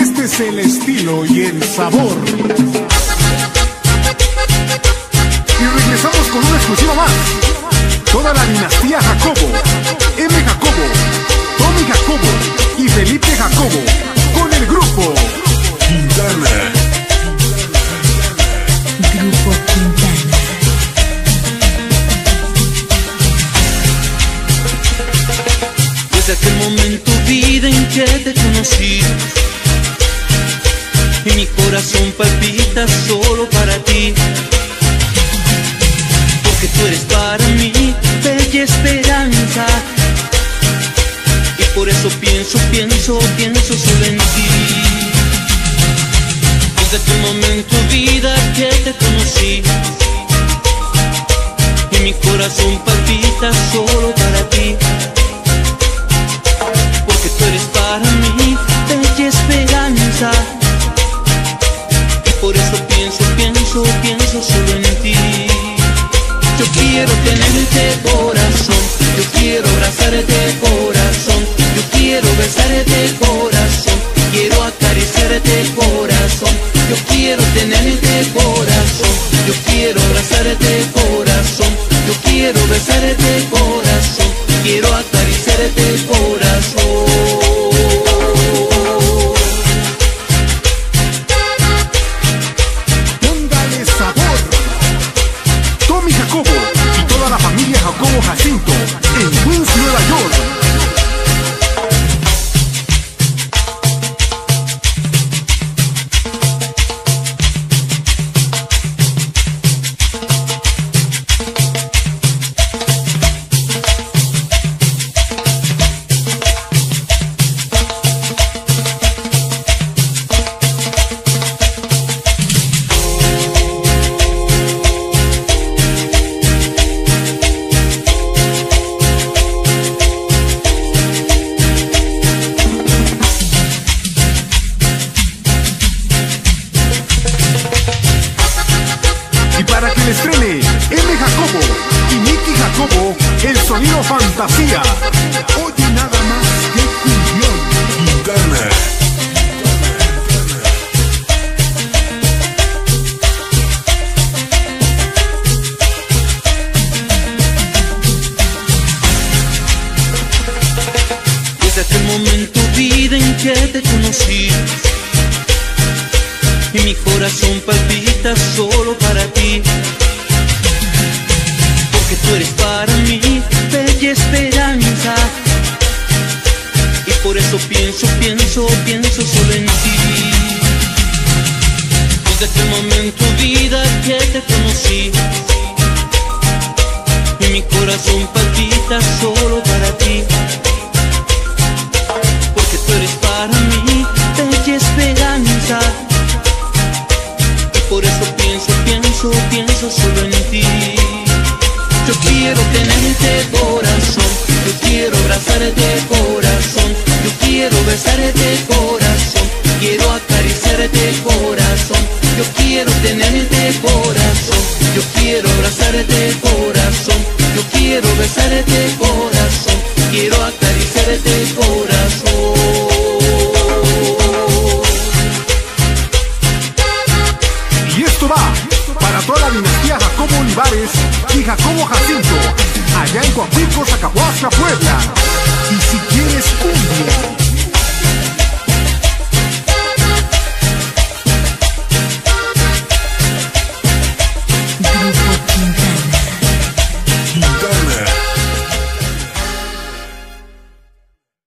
Este es el estilo y el sabor. Y regresamos con una exclusiva más. Toda la dinastía Jacobo, M. Jacobo, Tommy Jacobo y Felipe Jacobo con el grupo Quintana. Grupo Quintana. Desde aquel momento vida en que te conocí Y mi corazón palpita solo para ti. Porque tú eres para mí bella esperanza. Y por eso pienso, pienso, pienso solo en ti. Desde aquel momento vida que te conocí. Y mi corazón palpita solo para ti. Porque tú eres para mí bella esperanza pienso solo en ti. Yo quiero tenerte corazón, yo quiero abrazarte corazón, yo quiero besarte corazón, quiero acariciarte corazón, yo quiero tenerte corazón, yo quiero abrazarte corazón, yo quiero besarte corazón, quiero acariciarte corazón. El sonido fantasía. Oye nada más que cumbión. Quintana. Desde aquel momento vida en que te conocí Y mi corazón palpita solo para ti Porque tú eres para mí bella esperanza. Y por eso pienso, pienso, pienso solo en ti. Desde aquel momento vida que te conocí Y mi corazón palpita solo para ti. Porque tú eres para mí bella esperanza. Y por eso pienso, pienso, pienso solo en ti. Yo quiero tenerte corazón, yo quiero abrazarte corazón, yo quiero besarte corazón, quiero acariciarte corazón, yo quiero tenerte corazón, yo quiero abrazarte corazón, yo quiero besarte corazón, quiero acariciarte corazón. Jacobo Olivares y Jacobo Jacinto, allá en Coahuilco, Zacahuasca, Puebla.